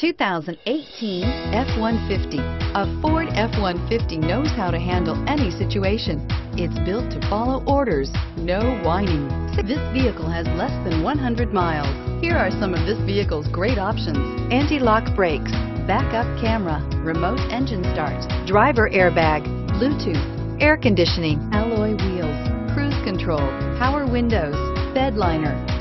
2018 F-150. A Ford F-150 knows how to handle any situation. It's built to follow orders, no whining. This vehicle has less than 100 miles. Here are some of this vehicle's great options. Anti-lock brakes, backup camera, remote engine start, driver airbag, Bluetooth, air conditioning, alloy wheels, cruise control, power windows, bed liner.